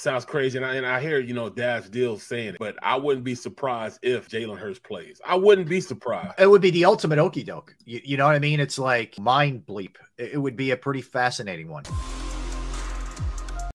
sounds crazy, and I, and I hear you know Dash Deal saying it, but I wouldn't be surprised if Jalen Hurts plays. I wouldn't be surprised. It would be the ultimate okey doke. You, you know what I mean? It's like mind bleep. It, it would be a pretty fascinating one.